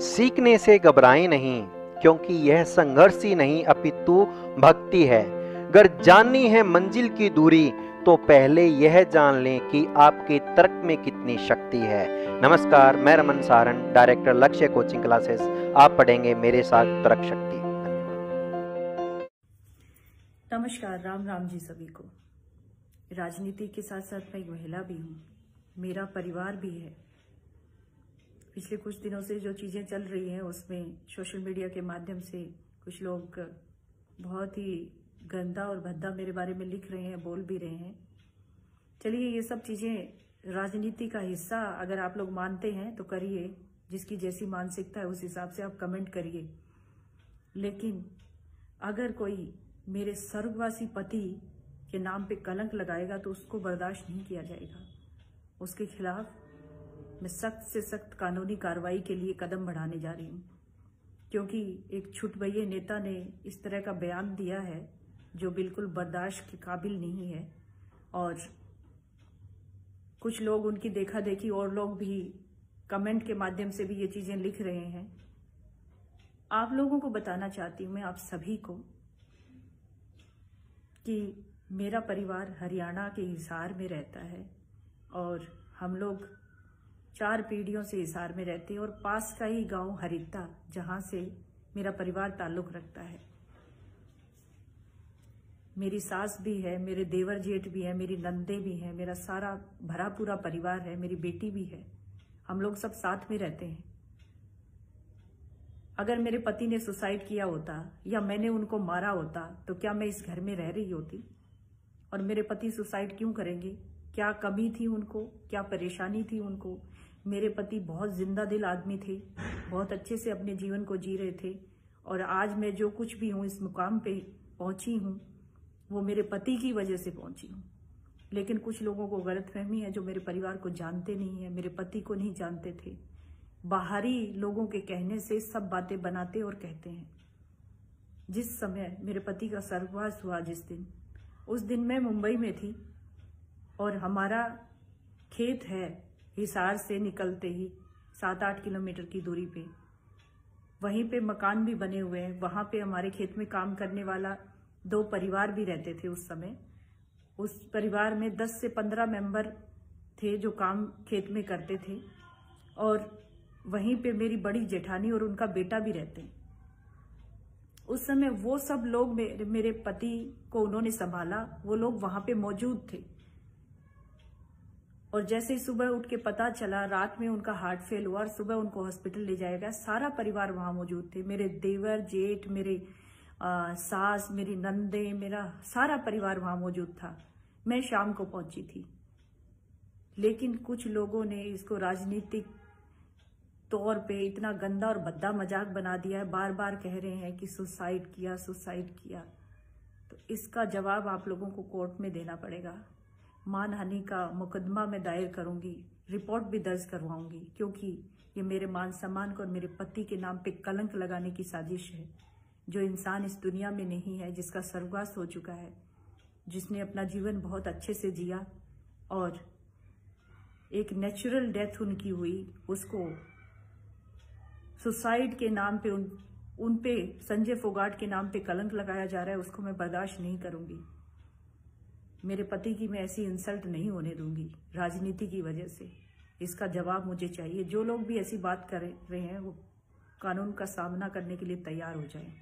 सीखने से घबराएँ नहीं, क्योंकि यह संघर्ष ही नहीं, अपितु भक्ति है। अगर जाननी है मंजिल की दूरी तो पहले यह जान लें कि आपके तर्क में कितनी शक्ति है। नमस्कार, मैं Raman Saran, director Lakshya coaching classes. आप पढ़ेंगे मेरे साथ तर्क शक्ति। नमस्कार, राम राम जी सभी को। राजनीति के साथ साथ मैं एक महिला भी हूँ। मेरा परिवार भी है। पिछले कुछ दिनों से जो चीज़ें चल रही हैं उसमें सोशल मीडिया के माध्यम से कुछ लोग बहुत ही गंदा और भद्दा मेरे बारे में लिख रहे हैं, बोल भी रहे हैं। चलिए, ये सब चीज़ें राजनीति का हिस्सा अगर आप लोग मानते हैं तो करिए, जिसकी जैसी मानसिकता है उस हिसाब से आप कमेंट करिए। लेकिन अगर कोई मेरे स्वर्गवासी पति के नाम पे कलंक लगाएगा तो उसको बर्दाश्त नहीं किया जाएगा। उसके खिलाफ मैं सख्त से सख्त कानूनी कार्रवाई के लिए कदम बढ़ाने जा रही हूँ। क्योंकि एक छुटभैये नेता ने इस तरह का बयान दिया है, जो बिल्कुल बर्दाश्त के काबिल नहीं है। और कुछ लोग उनकी देखा देखी और लोग भी कमेंट के माध्यम से भी ये चीज़ें लिख रहे हैं। आप लोगों को बताना चाहती हूँ मैं आप सभी को कि मेरा परिवार हरियाणा के हिसार में रहता है, और हम लोग चार पीढ़ियों से हिसार में रहते हैं और पास का ही गाँव हरिता जहाँ से मेरा परिवार ताल्लुक रखता है। मेरी सास भी है, मेरे देवर जेठ भी है, मेरी नंदे भी हैं, मेरा सारा भरा पूरा परिवार है, मेरी बेटी भी है। हम लोग सब साथ में रहते हैं। अगर मेरे पति ने सुसाइड किया होता या मैंने उनको मारा होता तो क्या मैं इस घर में रह रही होती? और मेरे पति सुसाइड क्यों करेंगे? क्या कमी थी उनको? क्या परेशानी थी उनको? मेरे पति बहुत ज़िंदा दिल आदमी थे, बहुत अच्छे से अपने जीवन को जी रहे थे, और आज मैं जो कुछ भी हूँ, इस मुकाम पे पहुँची हूँ, वो मेरे पति की वजह से पहुँची हूँ। लेकिन कुछ लोगों को गलतफहमी है जो मेरे परिवार को जानते नहीं है, मेरे पति को नहीं जानते थे। बाहरी लोगों के कहने से सब बातें बनाते और कहते हैं। जिस समय मेरे पति का सर्ववास हुआ, जिस दिन, उस दिन मैं मुंबई में थी, और हमारा खेत है हिसार से निकलते ही सात आठ किलोमीटर की दूरी पे। वहीं पे मकान भी बने हुए हैं। वहाँ पे हमारे खेत में काम करने वाला दो परिवार भी रहते थे उस समय। उस परिवार में दस से पंद्रह मेंबर थे जो काम खेत में करते थे। और वहीं पे मेरी बड़ी जेठानी और उनका बेटा भी रहते हैं। उस समय वो सब लोग मेरे, मेरे पति को उन्होंने संभाला। वो लोग वहाँ पे मौजूद थे। और जैसे ही सुबह उठ के पता चला रात में उनका हार्ट फेल हुआ और सुबह उनको हॉस्पिटल ले जाया गया सारा परिवार वहाँ मौजूद थे। मेरे देवर जेठ मेरे आ, सास मेरी नंदे मेरा सारा परिवार वहाँ मौजूद था। मैं शाम को पहुँची थी। लेकिन कुछ लोगों ने इसको राजनीतिक तौर पे इतना गंदा और भद्दा मज़ाक बना दिया है। बार बार कह रहे हैं कि सुसाइड किया सुसाइड किया। तो इसका जवाब आप लोगों को कोर्ट में देना पड़ेगा। मानहानि का मुकदमा मैं दायर करूँगी, रिपोर्ट भी दर्ज करवाऊँगी, क्योंकि ये मेरे मान सम्मान को और मेरे पति के नाम पे कलंक लगाने की साजिश है, जो इंसान इस दुनिया में नहीं है जिसका सर्वगास हो चुका है, जिसने अपना जीवन बहुत अच्छे से जिया और एक नेचुरल डेथ उनकी हुई, उसको सुसाइड के नाम पे उन उन पे, संजय फोगाट के नाम पे कलंक लगाया जा रहा है, उसको मैं बर्दाश्त नहीं करूँगी। मेरे पति की मैं ऐसी इंसल्ट नहीं होने दूँगी, राजनीति की वजह से। इसका जवाब मुझे चाहिए। जो लोग भी ऐसी बात कर रहे हैं, वो कानून का सामना करने के लिए तैयार हो जाएँ।